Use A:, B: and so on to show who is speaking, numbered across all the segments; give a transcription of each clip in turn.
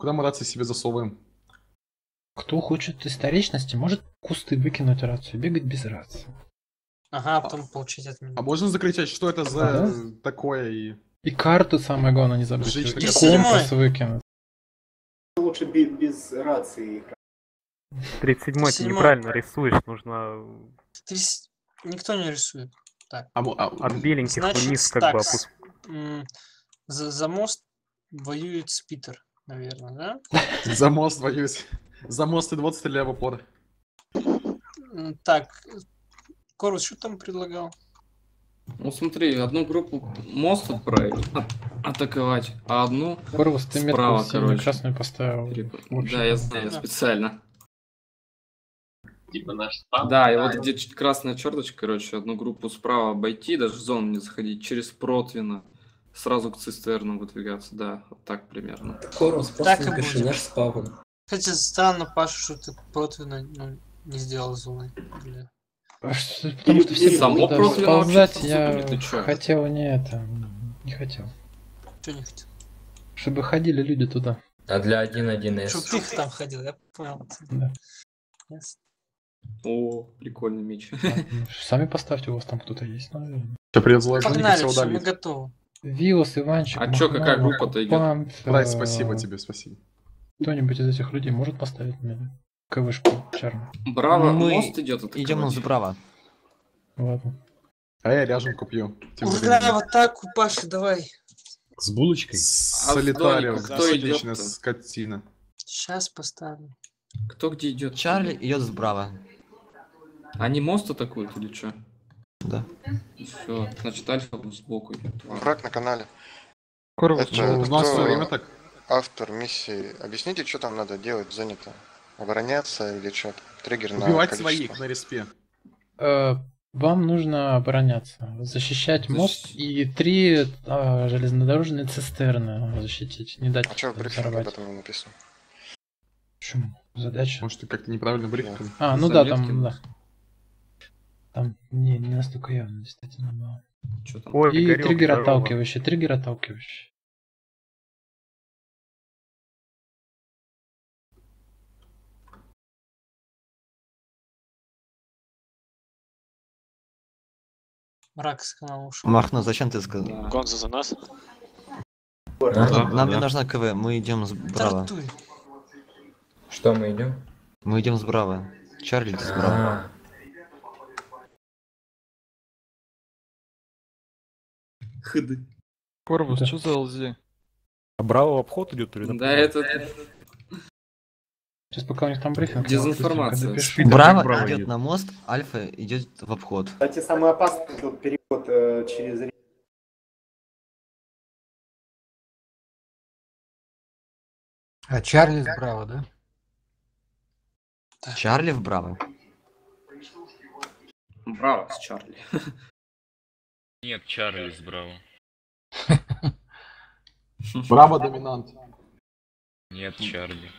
A: Куда мы рации себе засовываем?
B: Кто хочет историчности, может кусты выкинуть рацию, бегать без рации.
C: Ага, а потом получить от меня.
A: А можно закричать, что это за
B: Ага.
A: такое и...
B: И карту самое главное не забыть.
A: Жить
B: И компас выкинуть.
D: Лучше би- без рации.
E: 37 ты неправильно рисуешь, нужно
C: Ты с- Никто не рисует.
A: А, мо- а,
E: от беленьких
C: Значит,
E: вниз как бы
C: стакс.
E: опускать.
C: М, За, за мост воюет Спитер, наверное, да?
A: За мост воюсь. За мост и 20 стреляю в упор.
C: Так, Корус, что там предлагал?
F: Ну смотри, одну группу мост отправить, а- атаковать, а одну...
B: Корвус, ты
F: Справа, короче.
B: красную поставил. Вообще.
F: Да, я знаю,
C: Да.
F: специально.
G: Типа наш спам.
F: Да, и вот где красная черточка, короче, одну группу справа обойти, даже в зону не заходить, через Протвино, сразу к цистерну выдвигаться, да, вот так примерно.
H: Корус,
C: Так
H: просто
C: и будет.
H: наш спавн.
C: Хотя странно, Паша, что ты против ну, не сделал зоны. Бля.
B: А что- Потому что все
F: Само
B: сползать,
F: вообще
B: я хотел не это, не хотел.
C: Что не хотел?
B: Чтобы ходили люди туда.
H: А для 1.1s?
C: Чтоб тихо там ходил, я понял.
B: Да.
C: Ясно.
F: О, прикольный меч.
B: Ну, Сами поставьте, у вас там кто-то есть, наверное.
A: Все, привет,
C: Погнали, все, мы готовы.
B: Вилос, Иванчик,
F: А чё, какая группа-то?
B: Оккупант,
A: Рай, спасибо тебе, спасибо.
B: Кто-нибудь из этих людей может поставить мне КВшку Чарм?
F: Браво,
I: Мы
F: мост идет атаковать.
I: Идем справа.
B: Ладно.
A: А я ряженку пью.
C: Ура, в атаку, Паша, давай.
J: С булочкой?
A: Солитарио,
F: А кто идет-то?
A: отличная скотина.
C: Сейчас поставлю.
F: Кто где идет?
I: Чарли идет справа.
F: Они мост атакуют или что?
I: Да.
F: Все, значит Альфа сбоку идет.
K: Враг на канале.
E: Корвус,
K: Это
A: Ну, у нас
K: кто
A: время так.
K: автор миссии? Объясните, что там надо делать, занято? Обороняться или что? Триггер на
A: Убивать
K: количество.
A: своих на респе.
B: Э, Вам нужно обороняться, защищать мост
F: Защ-
B: и три э, железнодорожные цистерны защитить, не дать
K: А что в брифинге об этом не написано?
B: Почему? Задача.
A: Может, ты как-то неправильно брифинг.
B: А, ну да,
F: Заметки,
B: там,
F: да.
B: Там не, не настолько явно, действительно, было.
F: Что там?
E: Ой,
B: И триггер
E: здорово.
B: отталкивающий, триггер отталкивающий.
C: Мрак с канала ушел.
I: Махно, зачем ты сказал?
F: Да.
G: Гонза за нас?
I: Нам, не нужна КВ, мы идем справа.
C: Тартуй.
H: Что мы идем?
I: Мы идем справа. Чарли идет справа.
F: Хд.
B: Корвус,
E: Да.
B: что за ЛЗ?
E: А Браво обход идет или
F: Да, это
B: Сейчас пока у них там брифинг.
F: Дезинформация.
I: Браво
E: Браво
I: идет на мост, Альфа идет в обход.
D: Кстати, самый опасный тут переход э, через реку.
L: А Чарли справа, да?
I: Чарли в Браво.
F: Браво с Чарли.
M: Нет, Чарли сбраво.
A: Браво, доминант.
M: Нет, Чарли.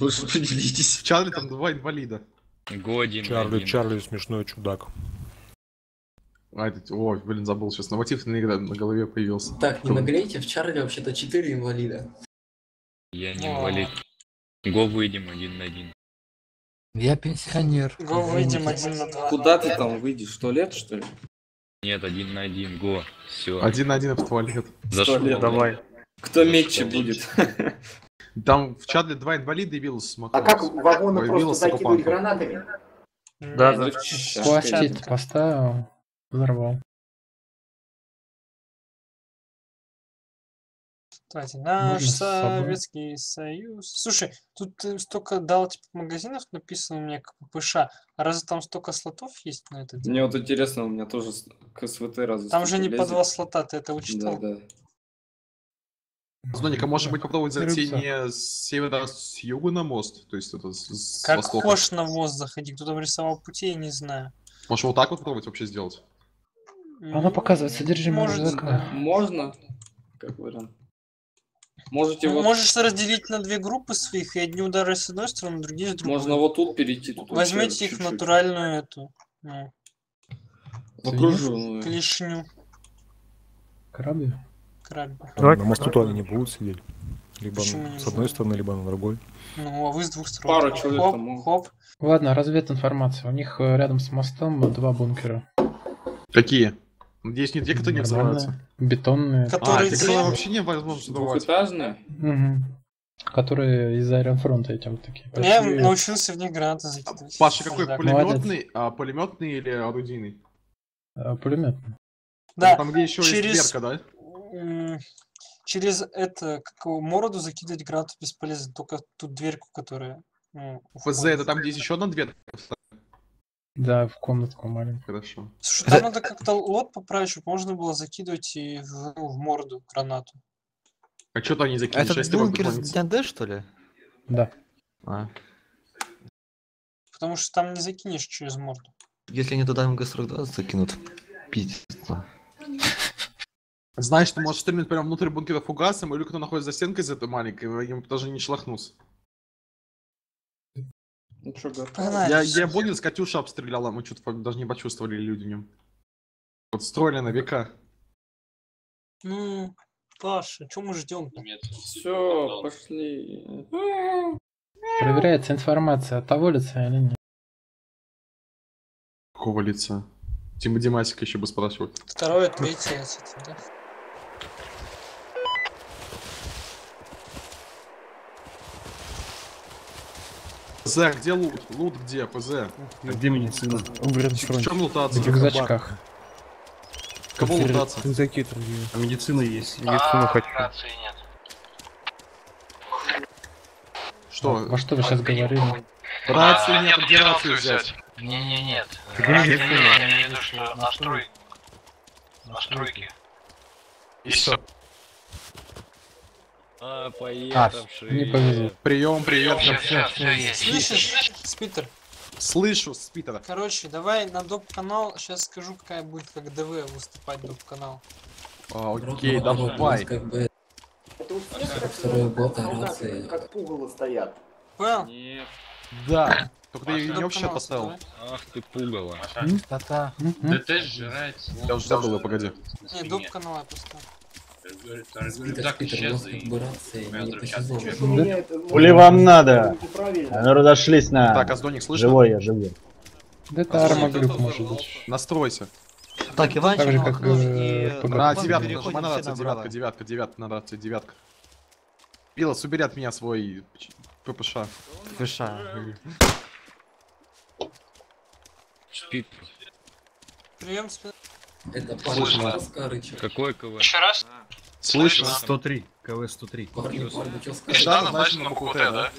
F: Вы же определитесь.
A: В Чарли там два инвалида.
M: Годин.
E: Чарли,
M: один.
E: Чарли смешной чудак.
A: А, это, ой, блин, забыл, сейчас новотив на, на голове появился.
H: Так, не наглейте, в Чарли вообще-то 4 инвалида.
M: Я не инвалид. Го выйдем один на один.
L: Я пенсионер.
C: Го выйдем один на два.
F: Куда ты там выйдешь? В туалет, что ли?
M: Нет, один на один. Го. Все.
A: Один на один в туалет.
M: Зашел.
F: туалет,
E: Давай.
F: Кто метче будет?
A: Там в Чарли два инвалида и Виллус с
D: А как вагоны
A: Ой,
D: просто
A: оккупантом.
D: гранатами?
E: Да, да.
B: Пластит поставил, взорвал.
C: Давайте, наш
B: Можно с.
C: Советский Союз. Слушай, тут э, столько дал типа магазинов написано у меня как ППШ. А разве там столько слотов есть на это дело?
F: Мне вот интересно, у меня тоже с- к СВТ разве
C: Там же не по
F: лезет?
C: два слота, ты это
F: Да,
C: учитал?
F: да.
A: Зноника, может быть, попробовать зайти не с севера, а с юга на мост? То есть это с, с
C: Как
A: востока.
C: хочешь на мост заходи, кто там рисовал пути, я не знаю.
A: Может, вот так вот попробовать вообще сделать?
B: Она показывает содержимое
C: Может.
F: Можно? Как вариант. Можете
C: Ну,
F: вот...
C: Можешь разделить на две группы своих, и одни удары с одной стороны, другие с другой.
F: Можно вот тут перейти. Тут вообще
C: Возьмите их в
F: чуть-чуть.
C: натуральную эту ну,
F: В окружную.
C: клешню
B: Корабль?
C: крабе.
E: На мосту то они не будут сидеть. Либо
C: Почему
E: с одной стороны, либо на другой.
C: Ну, а вы с двух сторон.
F: Пару
C: хоп,
F: человек
C: хоп,
F: там
C: хоп.
B: Ладно, развед информации. У них э, рядом с мостом два бункера.
A: Какие? Надеюсь, не те, кто не взрываются.
B: Бетонные.
A: А,
C: Которые
A: те,
C: где?
A: которые вообще не возможно взрывать.
F: Двухэтажные?
B: Мгм. Которые из Айронфронта эти вот такие.
C: Я
B: большие.
C: научился в них гранаты закидывать.
A: Паша, какой пулеметный, а, пулеметный или орудийный?
B: А, пулеметный.
C: Да,
A: Там где еще
C: через-
A: есть дверка, да?
C: через это, как мороду закидывать гранату бесполезно, только ту дверку, которая... ну, у
A: ФЗ это там, где есть еще одна дверка?
B: Да, в комнатку маленькую.
A: Хорошо.
C: Слушай, там надо как-то лот поправить, чтобы можно было закидывать и в, в морду гранату.
A: А что-то они закинули?
I: Это бункер с дня Д, что ли?
B: Да.
I: А.
C: Потому что там не закинешь через морду.
I: Если они туда МГ-42 закинут, пиздец.
A: Знаешь, ты можешь стрельнуть прямо внутрь бункера фугасом, или кто находится за стенкой за этой маленькой, им даже не шлахнуться.
F: Ну что, готов?
A: Я, я понял, с Катюша обстреляла, мы что-то даже не почувствовали люди в нем. Вот строили на века.
C: Ну, Паша, что мы ждем?
F: Все, пошли.
B: Проверяется информация от того лица или нет.
A: Какого лица? Тима Димасика еще бы спрашивал.
C: Второе, третье, да?
A: ПЗ, а где лут? Лут где? ПЗ?
E: Где медицина?
A: В чем лутаться?
B: В рюкзачках.
A: Кого лутаться?
E: Рюкзаки торгуют.
A: А медицина есть.
E: Медицину хочу.
A: Что?
B: Во что вы сейчас говорили?
A: Рации нет, где рацию взять?
G: Не-не, нет.
E: Где
G: Я имею в виду, что настрой... Настройки.
A: И все.
M: А,
B: Не повезло.
A: Прием, привет.
G: Все, все, все есть.
C: Слышишь, Спитер?
A: Слышу, Спитера.
C: Короче, давай на доп-канал, сейчас скажу, какая будет как ДВ выступать доп-канал.
A: А, окей, давай.
H: Как бы
D: Это
H: Второй год, а
D: как- пугало стоят.
C: Понял?
F: Нет.
A: Да. Только ты ее не вообще поставил.
M: Ах ты пугало.
L: Пустота.
G: ДТ сжирает.
A: Я уже забыл, погоди.
C: Не, доп-канал я поставил.
G: Рюкзак
H: Питер, у вас
G: исчез.
H: как бы рация не по сезону.
D: У меня это, может,
J: Хули вам надо? Ну разошлись на...
A: Так, Аздоник, слышно?
J: Живой я, живой.
B: Да это армоглюк может быть.
A: Настройся.
I: Так, Иванчик,
B: Так же,
I: ну,
B: как,
I: ну,
B: э.
A: На девятку
I: переходим
A: нажимай на
I: все
A: рацию,
I: направо.
A: девятка, девятка, девятка, на рацию, девятка. Билос, убери от меня свой ППШ.
I: Фиша.
M: Спит.
C: Прием Спитер.
H: Это
A: Слышно.
H: Оскарыча.
M: Какой КВ?
G: Еще раз?
A: Слышно?
E: 103. КВ 103.
H: Парень, парень,
A: Да,
H: Оскарыча.
A: знаешь, на букву Т, да?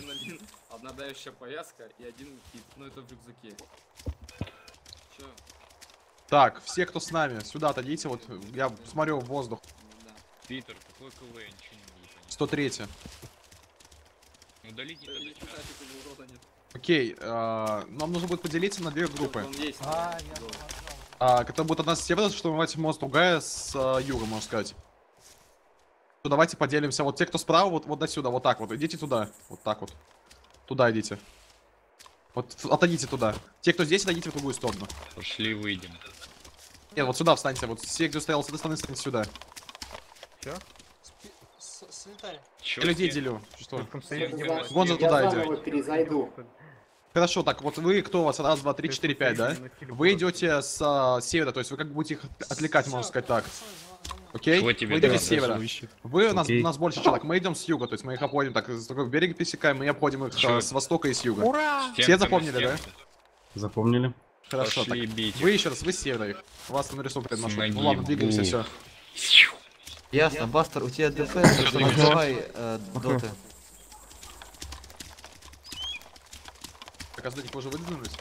F: Одна давящая повязка и один кит. Ну это в рюкзаке. Чё?
A: Так, все, кто с нами, сюда отойдите, вот я смотрю в воздух.
M: Питер, какой КВ? Я ничего не понять.
A: 103.
M: Удалите
F: Э,
M: тогда
F: не
M: чат.
F: читайте, как урода нет.
A: Окей, а, нам нужно будет поделиться на две группы.
F: Он есть.
L: А, я.
A: А, которая будет одна с севера штурмовать мост, другая с а, юга, можно сказать. То давайте поделимся. Вот те, кто справа, вот, вот до сюда, вот так вот. Идите туда. Вот так вот. Туда идите. Вот отойдите туда. Те, кто здесь, отойдите в другую сторону.
M: Пошли выйдем.
A: Нет, вот сюда встаньте. Вот все, кто стоял с этой стороны, встаньте сюда.
C: Спи- с- Санитарий.
M: Чё
A: Я людей делю. Что?
D: Я
A: Вон за туда
D: заново
A: идет.
D: перезайду.
A: Хорошо, так, вот вы кто у вас? Раз, два, три, четыре, пять, да? Вы идете с а, севера, то есть вы как бы будете их от- отвлекать, можно сказать так. Окей? Вы идете с севера. Вы у нас, у нас больше человек. Мы идем с юга, то есть мы их обходим так, с другого берега пересекаем, мы обходим их а, с востока и с юга.
M: Стенка
A: Все запомнили, да?
E: Запомнили.
A: Хорошо, так. Вы еще раз, вы с севера их. Вас там маршрутом.
M: ноги,
A: Ну ладно, двигаемся, все.
I: Ясно, Бастер, у тебя ДП, называй э, доты.
A: Так, а вы уже выдвинулись?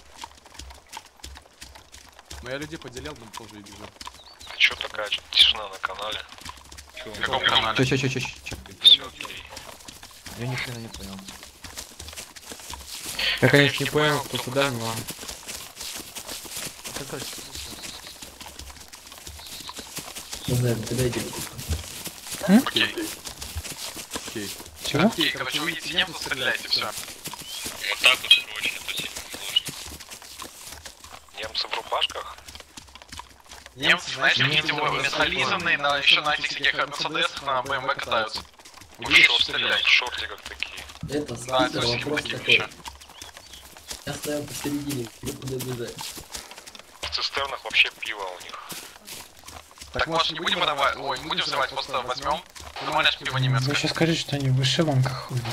A: Ну я людей поделил, но тоже и бежал.
G: Че такая тишина на канале?
M: Чё,
G: На каком канале?
I: Чё, чё, чё, чё, чё?
G: Окей.
I: Я ни хрена не понял.
G: Я, конечно, не понял, кто куда, но...
I: Короче,
H: Не знаю, кидайте.
G: Окей.
A: Окей.
B: Чего?
G: Окей, короче, вы видите немцев, стреляйте, все. Вот так вот срочно, это сильно сложно. Немцы в рубашках? Немцы, знаете, какие-то местолизанные, на, еще на этих всяких мерседесах на БМВ катаются.
N: Будешь стрелять в шортиках такие.
H: Это
N: Да, это
H: вопрос такой. Я стоял посередине, некуда бежать.
N: В цистернах вообще пиво у них.
G: Так, может, не будем выдавать? Ой, не будем взрывать, просто возьмем. Нормально ж пиво
B: Вы
G: немецкое.
B: еще скажите, что они в вышиванках ходят.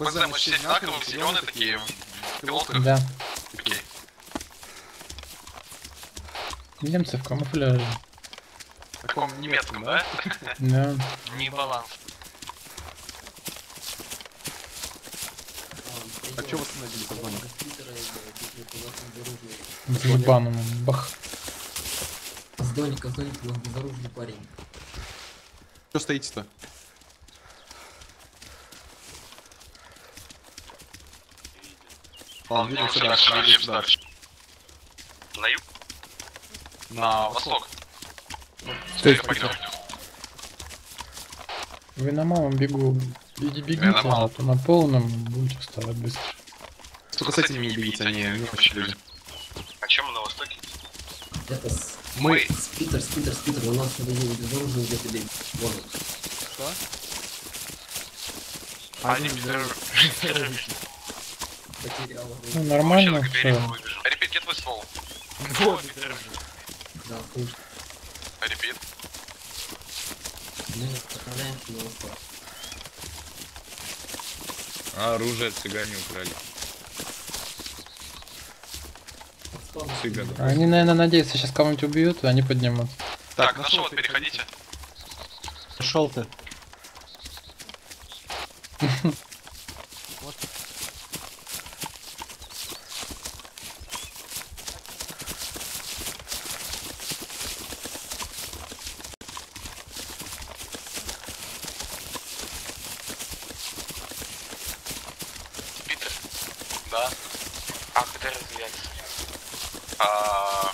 G: Вы знаете, все одинаковые, зеленые такие, в пилотках.
B: Да. Немцы в камуфляже.
G: В таком немецком, да?
B: Да.
G: Не баланс. А чё вы остановились в зоне?
B: С Бах.
H: С Доника, с Доника был безоружный парень.
G: Чё стоите-то? А, видно,
N: Движемся
G: сюда,
N: дальше,
G: движемся
N: На
G: восток.
B: Стой,
G: Стой, пойдем.
B: Вы на малом бегу. Иди бегите,
G: малом.
B: а то на полном будете вставать быстро.
G: Только с этими не бегите, они не очень люди.
N: А чем на востоке?
H: Это с...
G: Мы.
H: Спитер, спитер, спитер, у нас надо было безоружный где-то бегать. Вон он.
G: Что?
N: Они
H: Потерял.
B: Ну нормально, что?
G: Репит, где твой ствол?
H: Да, слышно.
G: Репит.
H: Мы отправляемся на.
M: А оружие цыгане украли. Цыган.
B: Они, наверное, надеются, сейчас кого-нибудь убьют, и они поднимут.
G: Так, на шот переходите.
O: Пошел ты.
G: Питер. Да. А где развиваться? А,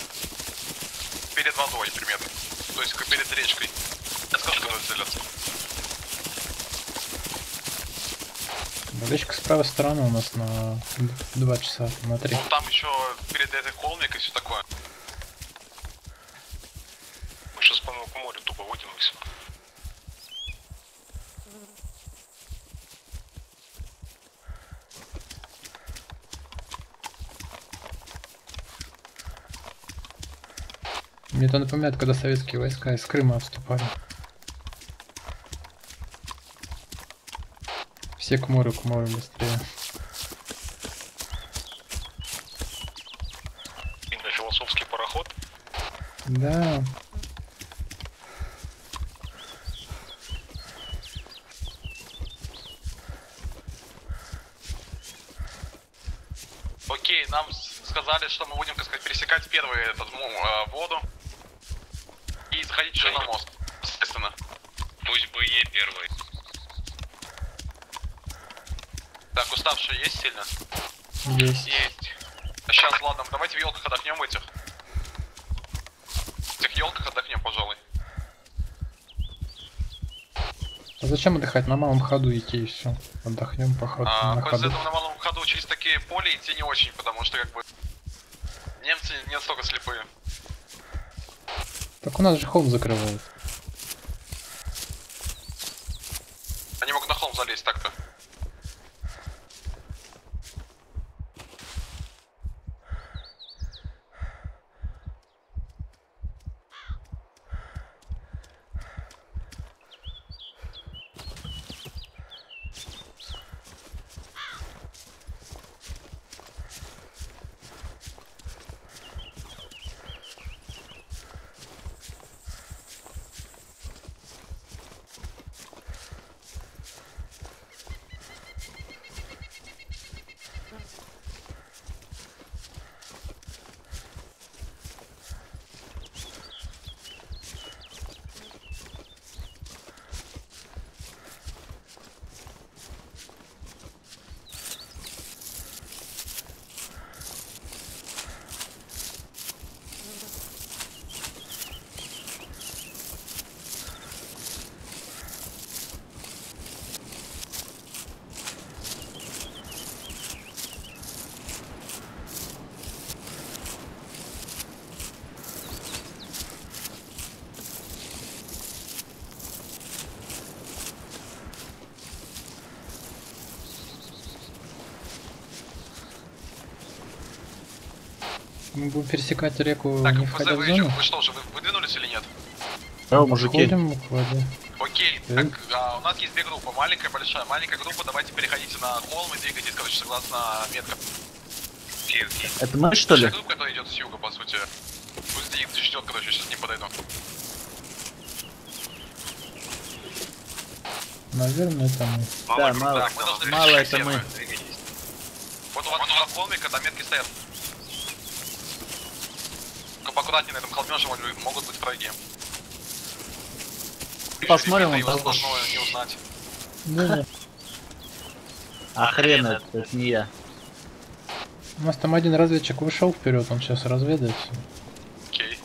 G: перед водой примерно. То есть как перед речкой. Я скажу, когда разделяться.
B: Речка с правой стороны у нас на два часа, на три.
G: Ну там еще перед этой холмик и все такое.
N: Мы сейчас, по-моему, к морю тупо вытянулись.
B: Мне это напоминает, когда советские войска из Крыма отступали. Все к морю, к морю быстрее. Да.
G: Окей, нам сказали, что мы будем, так сказать, пересекать первый этот ну, э, воду и заходить уже на мост, естественно.
N: Пусть бы е первый.
G: Так, уставшие есть сильно?
B: Есть.
G: Есть. Сейчас, ладно, давайте в елках отдохнем этих. В этих елках отдохнем, пожалуй.
B: А зачем отдыхать? На малом ходу идти и все. Отдохнем по ходу.
G: А,
B: на ходу.
G: этого на малом ходу через такие поля идти не очень, потому что как бы немцы не настолько слепые.
B: Так у нас же холм закрывают.
G: Они могут на холм залезть так-то.
B: Мы будем пересекать реку,
G: Так,
B: не
G: ФЗ,
B: входя в
G: вы,
B: зону.
G: вы что же, вы выдвинулись или нет?
E: О, мужики.
B: Ходим к воде.
G: Окей,
B: Э?
G: так а, у нас есть две группы, маленькая и большая. Маленькая группа, давайте переходите на холм и двигайтесь, короче, согласно меткам. Окей, окей.
E: Это мы, что ли?
G: Группа, которая идет с юга, по сути. Пусть их ждет, короче, сейчас ним подойду.
B: Наверное, это мы.
E: Да, мало.
G: Так, мы должны
E: Мало это мы.
G: Двигайтесь. Вот у вас на холме, когда метки стоят. Поаккуратнее на этом холме же могут быть враги.
E: Посмотрим, он там-
G: не узнать.
B: Да-да.
E: А хрен это, это не я.
B: У нас там один разведчик вышел вперед, он сейчас разведает.
G: Окей.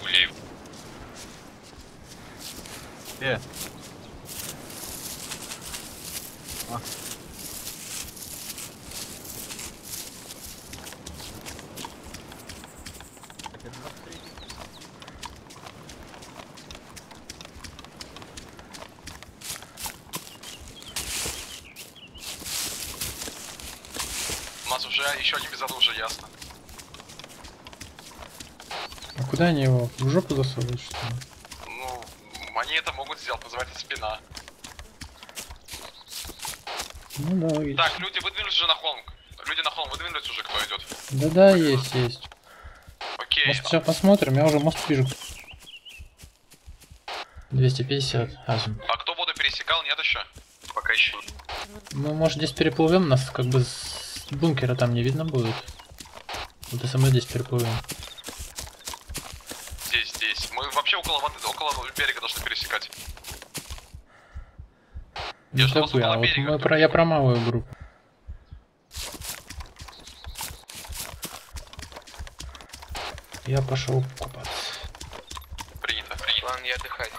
G: Гулей.
A: Э.
G: У нас уже еще не без оружия, ясно.
B: А куда они его? В жопу засовывают, что ли?
G: Ну, они это могут сделать, называется спина.
B: Ну да, логично.
G: Так, люди выдвинулись уже на холм. Люди на холм выдвинулись уже, кто идет.
B: Да-да, есть, есть.
G: Окей.
B: Может, сейчас посмотрим, я уже мост вижу. 250, азим.
G: А кто воду пересекал, нет еще? Пока еще нет.
B: Мы, может, здесь переплывем, нас как бы с бункера там не видно будет. Вот если мы здесь переплывем.
G: Вообще около воды, около берега должны пересекать.
B: Не
G: Я же
B: а
G: около
B: вот
G: берега
B: про, я про малую группу. Я пошел купаться.
G: Принято. Принято. Ладно, я отдыхать.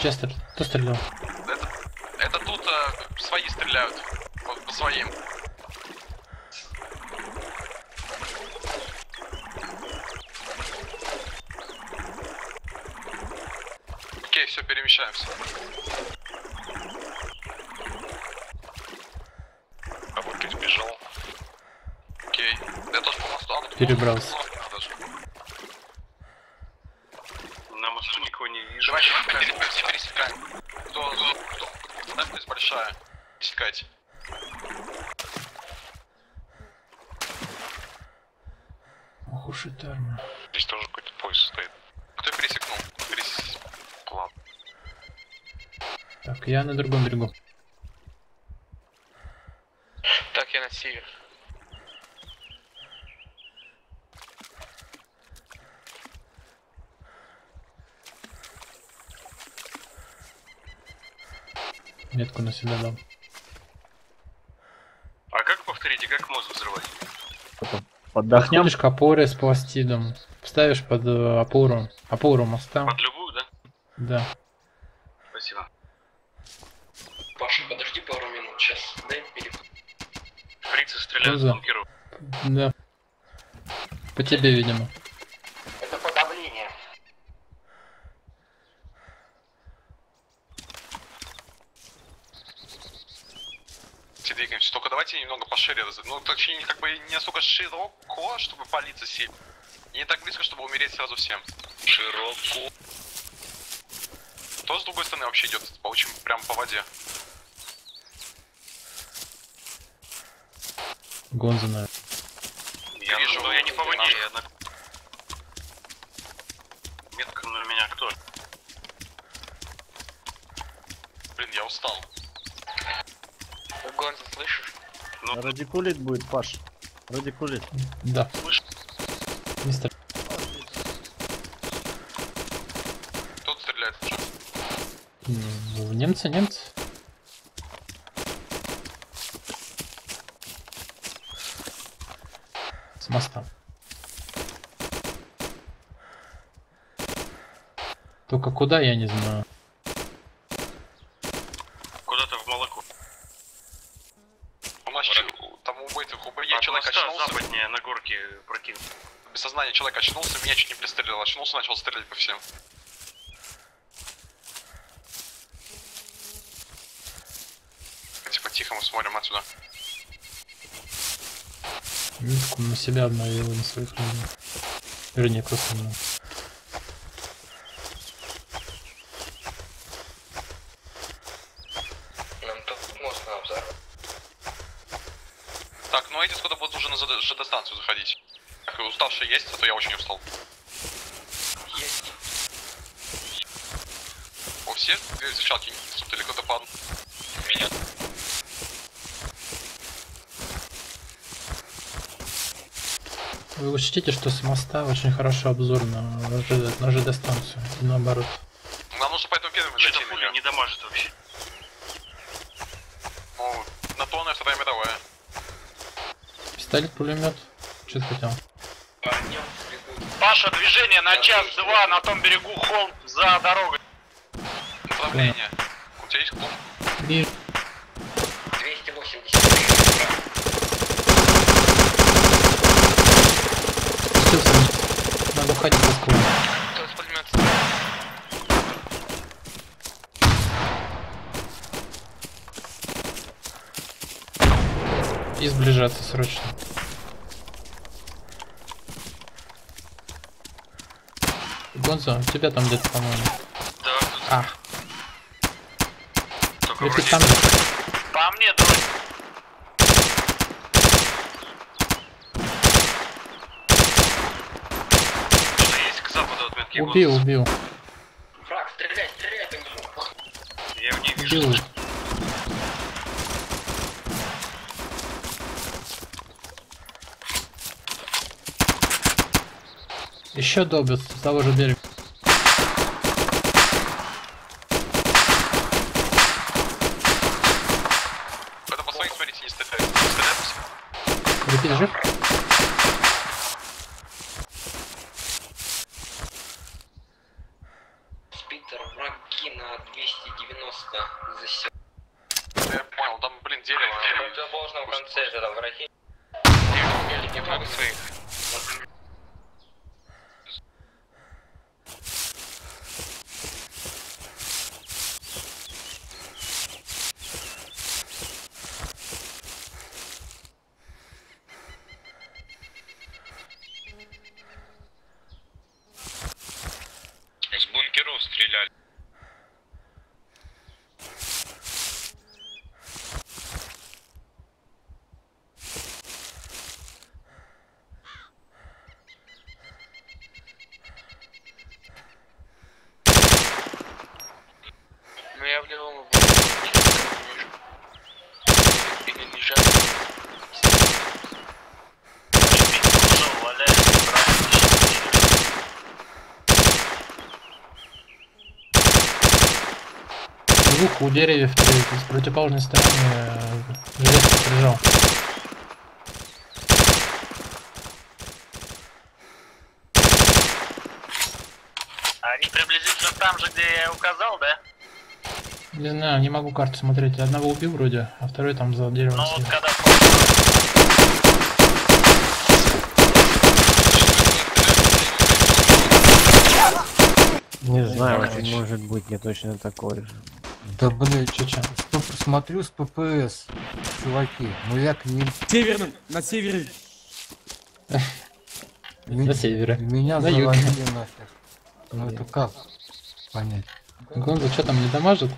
B: Честер, кто стрелял?
G: Это, это тут э, свои стреляют. По, по своим. Окей, все, перемещаемся. А ты сбежал. Окей. Я тоже по мосту.
B: Перебрался.
G: по мосту надо же. На мосту никого не вижу. Давайте, давайте, все пересекаем. Кто, кто, кто, большая. Пересекайте.
B: Ох уж это армия.
G: Здесь тоже какой-то поезд стоит. Кто пересекнул? Перес... Ладно.
B: Так, я на другом берегу.
G: Так, я на север.
B: Метку на себя дал.
G: А как повторите, как мозг взрывать?
E: Отдохнем.
B: Подходишь к опоре с пластидом. Ставишь под э, опору. Опору моста.
G: Под любую, да?
B: Да.
G: Спасибо.
C: Паша, подожди пару минут, сейчас дай переход.
G: Фрицы стреляют
B: за?
G: бункеров.
B: Да. По тебе, видимо.
D: Это подавление.
G: Все двигаемся. Только давайте немного пошире. Ну, точнее, как бы не настолько широко, чтобы палиться сильно. И не так близко, чтобы умереть сразу всем. Широко. Кто с другой стороны вообще идет? По очень прям по воде.
B: Гонза, наверное.
G: Я вижу, но я не по воде, я на... Метка на меня кто? Блин, я устал. Гонза, слышишь? Ну,
E: Радикулит будет, Паш. Радикулит.
B: Да. Мистер.
G: кто стреляет уже?
B: Ну, немцы, немцы. С моста. Только куда, я не знаю.
G: Куда-то в молоко. У нас там у этих у я человек очнулся. западнее, на горке прокинул. Без сознания человек очнулся, меня чуть не пристрелил. Очнулся, начал стрелять по всем. тихо, мы смотрим отсюда.
B: Митку на себя обновил, на своих людей. Вернее, просто на...
D: Нам тут мост на обзор.
G: Так, ну эти скоро будут уже на ЖД ЖД-станцию заходить. Так, уставшие есть, а то я очень устал.
D: Есть.
G: Две зачалки несут или кто-то падал? Меня.
B: Вы учтите, что с моста очень хороший обзор на ЖД, на ЖД станцию. И наоборот.
G: Нам нужно поэтому первым зайти на неё.
D: не дамажит вообще.
G: Ну, на то она Вторая мировая.
B: Пистолет, пулемет. Что ты хотел?
D: Паша, движение на час-два на том берегу холм за дорогой.
G: Направление. У тебя есть клуб?
B: Вижу.
D: 280.
B: Спустился вниз. Надо уходить со склона. И сближаться срочно. Гонзо, у тебя там где-то, по-моему.
D: Да, тут
B: А,
D: вроде-
B: там?
D: По мне, дрон. Что-то есть к западу от метки
B: Убил, убил.
D: Фраг, стреляй, стреляй, ты Я в ней
B: Убил. Еще добят с того же берега.
G: Это по своим смотрите, не стреляйте. Не стреляйтесь.
B: Репит жив?
D: Спиттер, враги на 290 засек.
G: Я понял, там, блин, дерево.
D: У тебя должно в конце же там враги.
G: Немного своих.
D: С бункеров стреляли. Ну я в левом Или лежат. валяется,
B: Двух у деревьев с противоположной стороны э, железки прижал.
D: Они приблизительно там же, где я указал, да?
B: Не знаю, не могу карту смотреть. Одного убил вроде, а второй там за деревом
D: Ну вот когда
J: Не знаю, может быть не точно такой же.
L: Да блин, че че? Смотрю с ППС, чуваки. Ну я к ним.
P: Северным, на севере.
B: На севере.
L: Меня
B: На
L: завалили нафиг. Ну это как понять?
B: Гонза что там не дамажит?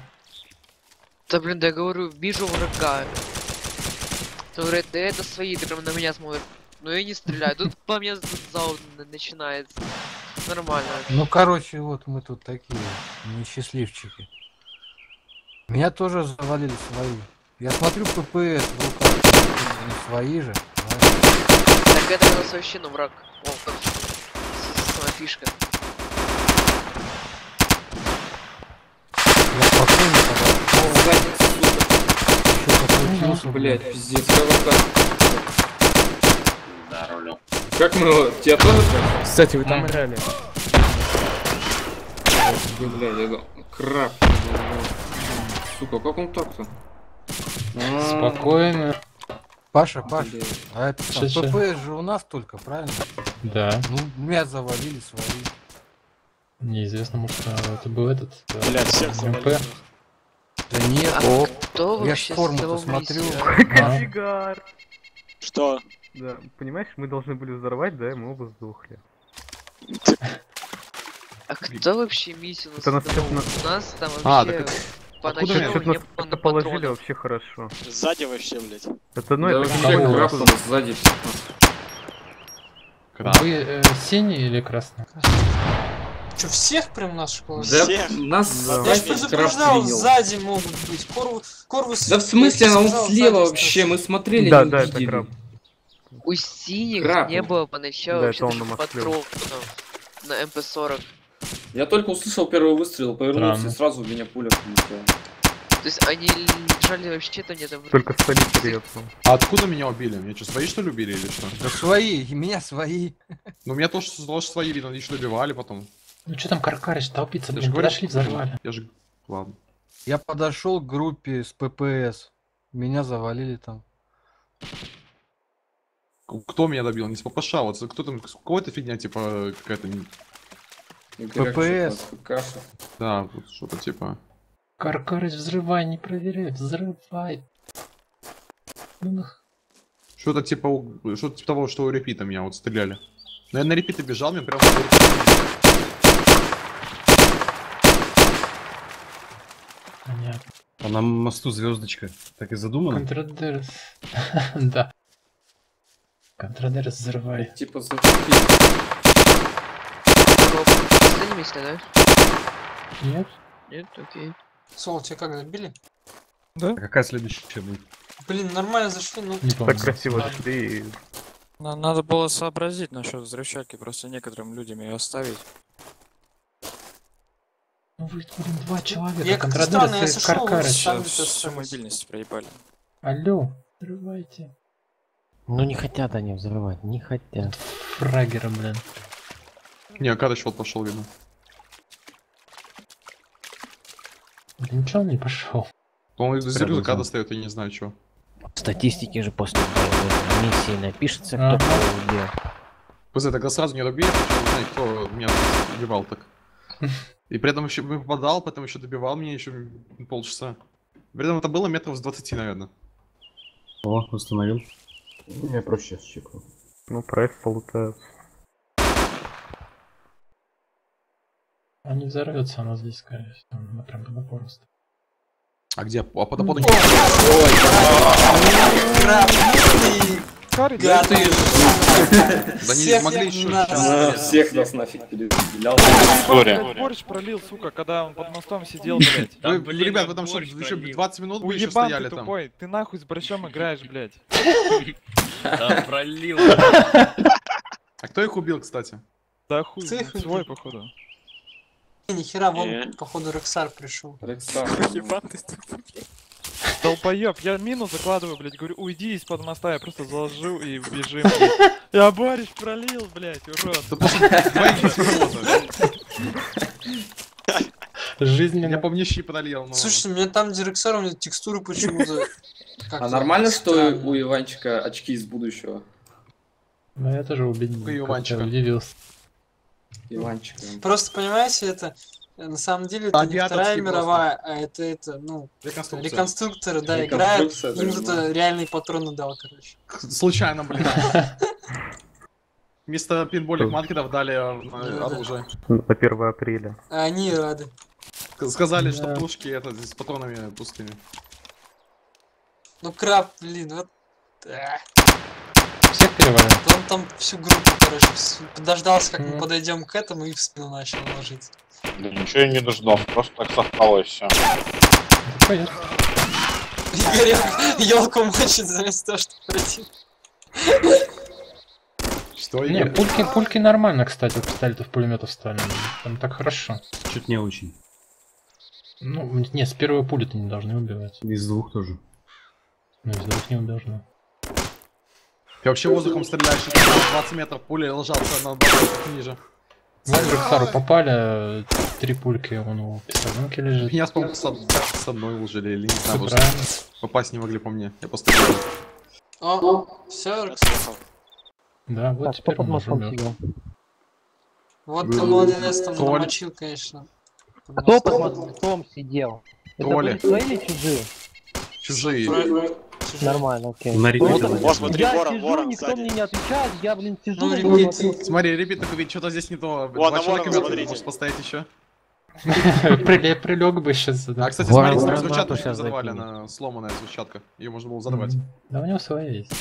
Q: Да блин, да я говорю, вижу врага. Он говорит, да это свои, ты прям на меня смотрят. Ну я не стреляю, тут по мне зал на- начинается. Нормально.
L: Ну короче, вот мы тут такие несчастливчики. Меня тоже завалили свои. Я смотрю ППС в руках. Ну, свои же.
Q: Так это у нас вообще ну враг. О, сама фишка.
L: Я спокойно подошел.
F: Блять, пиздец, как вот так? Да, рулю. Как мы его... Тебя тоже?
P: Кстати, вы там играли.
F: Блядь, я думал, краб. Сука, как он так-то? А,
B: Спокойно.
L: Паша, Паша, а это что,
B: Ща, ща.
L: ППС же у нас только, правильно?
B: Да.
L: Ну, меня завалили свои.
B: Неизвестно, может, а, это был этот. да,
P: Блядь, всех завалили.
L: Да нет.
Q: А кто
L: Я ж
Q: вообще
L: форму?
P: Кочегар!
R: Что?
P: Да, понимаешь, мы должны были взорвать, да, и мы оба сдохли.
Q: А кто вообще миссию
P: Это нас
Q: создал?
P: сейчас
Q: У нас там
A: А,
Q: вообще
A: так
Q: поначалу
P: Что-то как-то положили вообще хорошо.
R: Сзади вообще, блядь.
P: Это, ну,
F: Да
P: это
F: вообще нас сзади.
B: Вы э, синий или красный?
C: Че, всех прям наших
F: Да
C: положили?
F: нас
P: Да.
C: Я предупреждал, сзади могут быть. Корву, Корвус...
F: Да в смысле, он слева вообще, мы смотрели,
P: Да,
F: не
P: да, это краб.
Q: У синих не было поначалу
P: Да,
Q: вообще
P: на
Q: патронов на МП-40.
F: Я только услышал первый выстрел, повернулся
B: Странно.
F: и сразу в меня пуля прилетела.
Q: То есть они лежали вообще-то где-то в-
P: Только столица резал.
A: А откуда меня убили? Меня что, свои что ли убили или что?
L: Да свои, и меня свои.
A: Ну, меня тоже, тоже свои, видно, еще добивали потом.
B: Ну что там Каркарыч толпится,
A: Я
B: блин, подошли, взорвали.
A: Я же... Ладно.
L: Я подошел к группе с ППС. Меня завалили там.
A: Кто меня добил? Не с ППШ, вот кто там, какая-то фигня, типа, какая-то...
L: ППС.
F: Каша.
A: Да, вот что-то типа...
B: Каркарыч, взрывай, не проверяй, взрывай. Ну,
A: Что-то типа, что-то типа того, что у репита меня вот стреляли. Но я на репита бежал, мне прям...
B: Понятно.
S: А на мосту звездочка. Так и задумано?
B: Контрадерс. Да. Контрадерс взрывай.
F: Типа зацепили.
Q: Месте, да?
B: Нет?
Q: Нет, окей.
C: Сол, тебя как забили?
S: А какая следующая будет?
C: Блин, нормально зашли, ну...
B: Не.
P: Так красиво шли и...
R: На- Надо было сообразить насчет взрывчатки, просто некоторым людям ее оставить.
B: Ну вы, блин, два человека.
C: Я как-то странно, я
B: и
C: сошел,
B: Каркарыч.
C: сам
R: Всю
C: это
R: мобильность проебали.
B: Алло, взрывайте.
J: Ну не хотят они взрывать, не хотят.
B: Фрагера, блин.
A: Не, вот пошел, видно.
B: Да ничего он не пошел.
A: Он из
S: знал.
A: достает, я не знаю, что.
J: В статистике же после миссии напишется, кто
B: Ага.
J: кого убил.
A: Вы тогда сразу не добили, чтобы узнать, кто меня убивал так. И при этом еще попадал, потом еще добивал меня еще полчаса. При этом это было метров с 20, наверное.
S: О, установил. Я проще сейчас чекаю.
P: Ну, прайс полутает.
B: Он не взорвется, оно здесь, скорее всего. Мы прям по напору стоим.
A: А где? А под поду
C: Краб, ты...
F: Да
A: не могли еще
C: на-.
F: На всех нас нафиг перестрелял.
R: Борщ пролил, сука, когда он под мостом сидел, блядь.
A: Ребят, вы там что, еще 20 минут вы еще стояли там?
R: тупой, ты нахуй с борщом играешь, блядь.
M: Да, пролил.
A: А кто их убил, кстати?
R: Да хуй, свой, походу.
C: Нихера, вон,
R: Не.
C: походу, Рексар пришел.
F: Рексар.
R: Ебан ты. Долбоёб, я мину закладываю, блядь, говорю, уйди из-под моста, я просто заложу и бежим. блядь. Я борщ пролил, блядь, урод.
B: Жизнь
A: Я помню, щи пролил, но...
C: Слушай, у меня там, где Рексар, у меня текстуры почему-то...
F: А
C: как-то
F: нормально, что
C: странно.
F: у Иванчика очки из будущего?
B: Ну я тоже как-то
A: Иванчика?
B: удивился.
F: Иванчика.
C: Просто, понимаете, это... э, На самом деле, это не Вторая
A: просто.
C: мировая, а это, это, ну...
A: Реконструкция.
C: Реконструкторы, да, играют. Им кто-то реальные патроны дал, короче.
A: Случайно, блин. Вместо пинбольных маркетов дали э, оружие.
P: На 1 апреля.
C: А они рады.
A: Ск- Сказали, что пушки это с патронами пустыми.
C: Ну, краб, блин, вот...
B: Всех перевалил?
C: Он там всю группу, короче, подождался, как мы
B: Мгм.
C: подойдем к этому и в спину начал ложить.
G: Да ничего я не дождался, просто так совпало и все.
B: Понятно.
C: Игорь елку мочит вместо того, чтобы пройти.
A: Что
B: Не,
A: Игорь?
B: пульки, пульки нормально, кстати, у пистолетов пулеметов стали. Там так хорошо.
S: Чуть не очень.
B: Ну, не, с первой пули ты не должны убивать.
S: Из двух тоже.
B: Ну, из двух не должны.
A: Ты вообще воздухом стреляешь, и там 20 метров пуля ложался на 20 метров ниже.
B: Вон в Рексару попали, три пульки, он у пистолетки лежит.
A: Меня, по-моему, с, с одной уложили, или не знаю, просто попасть не могли по мне. Я просто бегал.
C: О, все.
B: Да, вот
J: Так,
B: теперь уже
J: сидел?
C: Вот ты молодец там
A: Толь.
C: намочил, конечно.
J: Кто под мостом сидел? Это были свои или чужие?
A: Чужие.
J: Нормально, окей.
S: На репите
J: Вот, вот
S: делать.
J: я
S: Ворон,
J: сижу,
S: ворон
J: никто
S: сзади.
J: мне не отвечает, я, блин, сижу,
A: Ну,
J: смотрю.
A: смотри, ребята, ведь что-то здесь не то. Два
S: на ворона смотрите.
A: может поставить еще?
B: Прилег, бы сейчас.
A: А, кстати, смотри,
J: щас
A: взорвали,
J: закинет.
A: она сломанная взрывчатка. Ее можно было взорвать.
B: Да у него своя есть.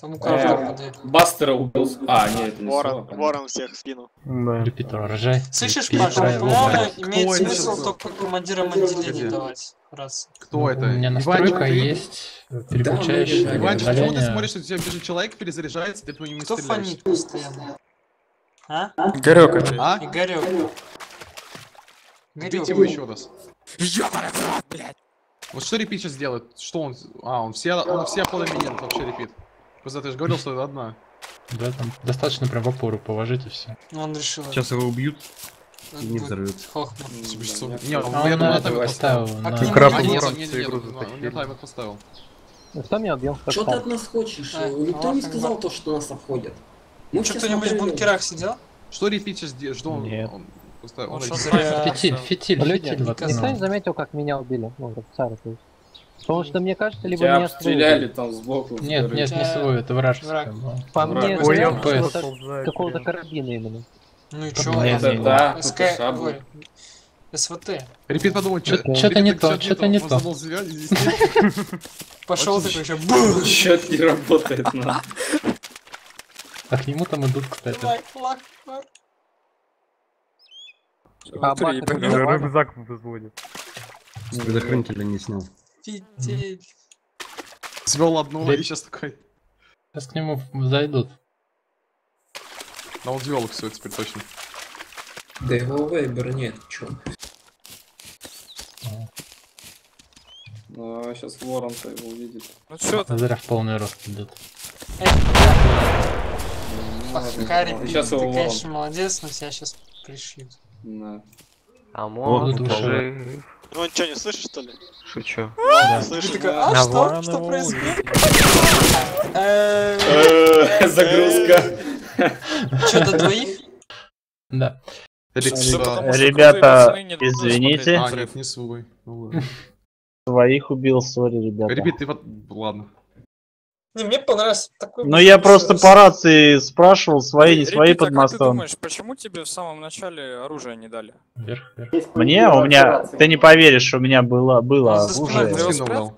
C: Там у
E: Э,
C: каждого подает.
E: Бастера убил. А, нет, это не
S: Ворон, ворон всех скинул.
J: Да.
B: Репетор, рожай.
C: Слышишь, Паша, по-моему, имеет смысл только командирам отделений
A: Где?
C: давать. Раз.
A: Кто это?
B: У меня
A: Иванчик,
B: настройка
A: ты?
B: есть, переключающая
A: Иванчик, почему ты смотришь, что у тебя бежит человек, перезаряжается, ты по нему не
C: Кто
A: стреляешь?
C: фонит постоянно? А?
R: Игорёк опять.
A: А?
C: Игорек.
A: Убейте его еще раз. Вот что репит сейчас делает? Что он? А, он все, он все поля минет вообще репит. Просто ты же говорил, что это одна.
B: Да, там достаточно прям в опору положить и все.
C: Ну, он решил.
S: Сейчас его убьют и не взорвется.
A: Не, он, я
B: он
A: думаю, таймер
B: поставил,
A: поставил.
B: на-
C: к нему
R: Краб
C: не
A: нет,
R: ворон
A: нет,
R: всю игру затащили.
A: таймер поставил.
J: Кто меня убил?
H: Что ты от нас хочешь? Никто не сказал то, что нас обходят. Мы
C: Что, кто-нибудь в бункерах сидел?
A: Что? Что он?
J: Нет.
B: Фитиль, фитиль, фитиль
J: никто не заметил, как меня убили? Ну, царь, то есть. Потому что мне кажется, либо
E: Тебя
J: меня
E: обстреляли там сбоку.
B: Нет,
E: вторые.
B: нет, не свой, это вражеский.
C: Враг.
J: По
E: Враг.
J: мне,
E: Ой,
R: я
J: это какого-то карабина именно.
C: Ну и чё?
B: Нет,
E: Это
B: нет,
E: да,
C: СК... СВТ.
A: Репит подумал,
B: Чё-
A: что
B: чё-то не то, чё-то не то.
C: Пошел такой еще бум!
E: Счет не работает, но.
B: А к нему там идут, кстати.
J: А?
P: Рюкзак возводит.
S: С предохранителя не снял.
C: Фитиль.
A: Свел одну
B: Да.
A: и сейчас такой.
B: Сейчас к нему зайдут.
A: Да звел их все теперь точно.
H: Да его вейбер нет, чё.
E: Ну, сейчас ворон-то его увидит.
R: Ну чё ты?
B: Зря в полный рост идут.
E: Ну,
C: Карик,
E: ладно.
C: ты,
E: Сейчас его ворон.
C: конечно, молодец, но тебя сейчас пришьют.
E: Да.
J: А может,
B: уже.
S: Ну он что, не слышишь, что ли?
J: Шучу.
B: Да.
S: Да?
C: а
J: На
C: что? Что происходит? Э,
E: Э, Загрузка.
C: До двоих?
B: Да.
O: Ребята, извините.
A: А, нет, не свой. Ну.
O: Своих убил, сори, ребята.
A: Ребят, ты вот... Ладно.
C: Не, мне понравился такой...
O: Ну я просто по рации спрашивал, свои, не свои под
R: как ты
O: мостом.
R: думаешь, почему тебе в самом начале оружие не дали?
B: Вверх, вверх.
O: Мне, у меня, ты не поверишь, у меня было, было оружие.